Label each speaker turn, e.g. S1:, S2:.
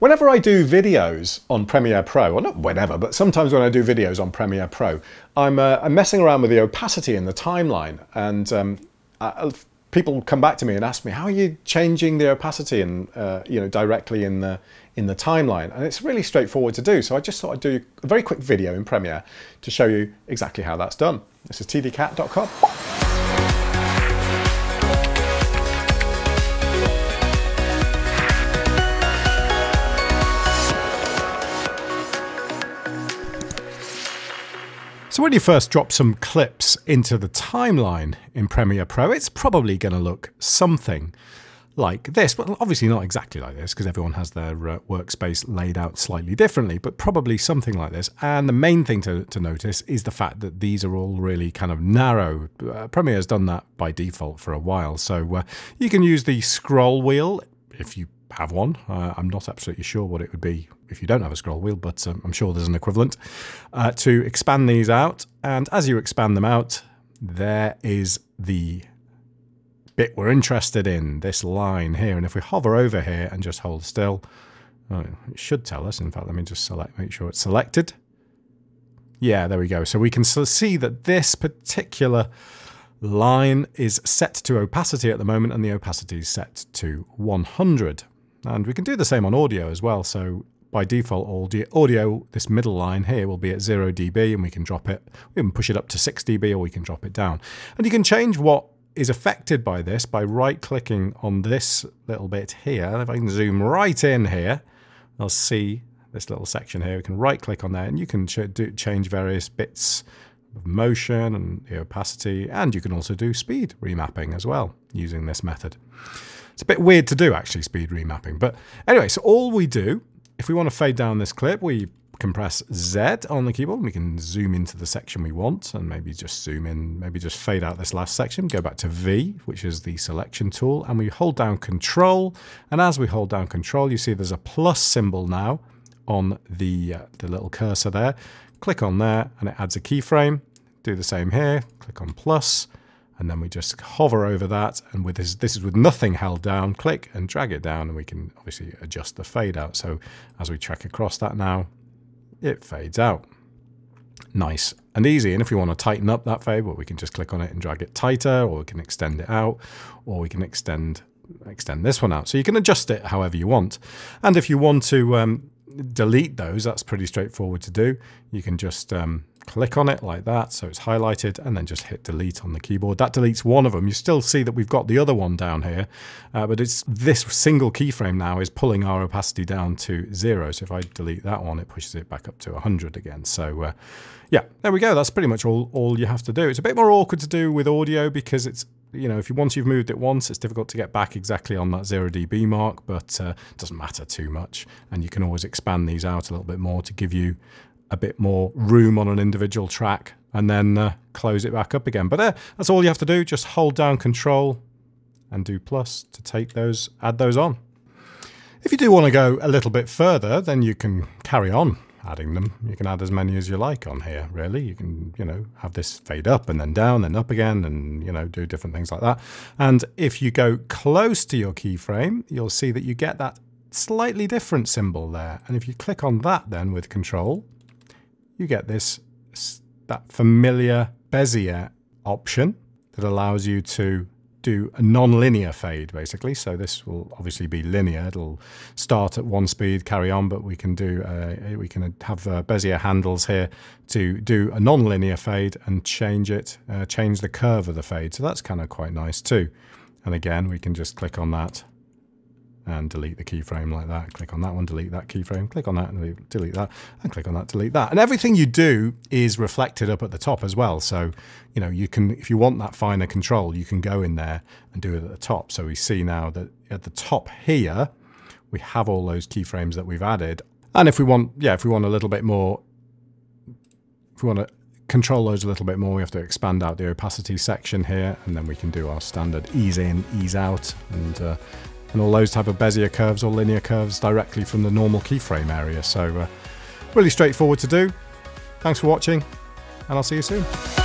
S1: Whenever I do videos on Premiere Pro, or not whenever, but sometimes when I do videos on Premiere Pro, I'm, uh, I'm messing around with the opacity in the timeline. And um, I, people come back to me and ask me, how are you changing the opacity and, uh, you know, directly in the, in the timeline? And it's really straightforward to do. So I just thought I'd do a very quick video in Premiere to show you exactly how that's done. This is tdcat.com. So when you first drop some clips into the timeline in Premiere Pro, it's probably going to look something like this, but obviously not exactly like this because everyone has their uh, workspace laid out slightly differently, but probably something like this. And the main thing to, to notice is the fact that these are all really kind of narrow. Uh, Premiere has done that by default for a while, so uh, you can use the scroll wheel if you have one. Uh, I'm not absolutely sure what it would be if you don't have a scroll wheel, but um, I'm sure there's an equivalent uh, to expand these out. And as you expand them out, there is the bit we're interested in, this line here. And if we hover over here and just hold still, oh, it should tell us. In fact, let me just select, make sure it's selected. Yeah, there we go. So we can see that this particular line is set to opacity at the moment and the opacity is set to 100. And we can do the same on audio as well. So by default, audio, audio, this middle line here will be at 0 dB and we can drop it, we can push it up to 6 dB or we can drop it down. And you can change what is affected by this by right clicking on this little bit here. If I can zoom right in here, I'll see this little section here. We can right click on there and you can ch change various bits of motion and the opacity, and you can also do speed remapping as well using this method. It's a bit weird to do actually, speed remapping. But anyway, so all we do, if we want to fade down this clip, we can press Z on the keyboard and we can zoom into the section we want and maybe just zoom in, maybe just fade out this last section, go back to V, which is the selection tool, and we hold down control. And as we hold down control, you see there's a plus symbol now on the, uh, the little cursor there. Click on there and it adds a keyframe. Do the same here, click on plus, and then we just hover over that and with this, this is with nothing held down, click and drag it down and we can obviously adjust the fade out. So as we track across that now, it fades out. Nice and easy. And if we want to tighten up that fade, well, we can just click on it and drag it tighter, or we can extend it out, or we can extend extend this one out. So you can adjust it however you want. And if you want to um, delete those, that's pretty straightforward to do. You can just um, click on it like that so it's highlighted and then just hit delete on the keyboard. That deletes one of them. You still see that we've got the other one down here, uh, but it's this single keyframe now is pulling our opacity down to zero. So if I delete that one, it pushes it back up to 100 again. So uh, yeah, there we go. That's pretty much all, all you have to do. It's a bit more awkward to do with audio because it's you know, if you once you've moved it once, it's difficult to get back exactly on that 0 dB mark, but uh, it doesn't matter too much. And you can always expand these out a little bit more to give you a bit more room on an individual track and then uh, close it back up again. But uh, that's all you have to do. Just hold down control and do plus to take those, add those on. If you do want to go a little bit further, then you can carry on adding them. You can add as many as you like on here, really. You can, you know, have this fade up and then down and up again and, you know, do different things like that. And if you go close to your keyframe, you'll see that you get that slightly different symbol there. And if you click on that then with control, you get this that familiar Bezier option that allows you to do a non-linear fade basically. So this will obviously be linear. It'll start at one speed carry on but we can do uh, we can have uh, Bezier handles here to do a non-linear fade and change it uh, change the curve of the fade. So that's kind of quite nice too. And again we can just click on that and delete the keyframe like that. Click on that one, delete that keyframe, click on that, and delete that, and click on that, delete that. And everything you do is reflected up at the top as well. So, you know, you can, if you want that finer control, you can go in there and do it at the top. So we see now that at the top here, we have all those keyframes that we've added. And if we want, yeah, if we want a little bit more, if we want to control those a little bit more, we have to expand out the opacity section here, and then we can do our standard ease in, ease out, and uh, and all those type of Bezier curves or linear curves directly from the normal keyframe area. So uh, really straightforward to do. Thanks for watching and I'll see you soon.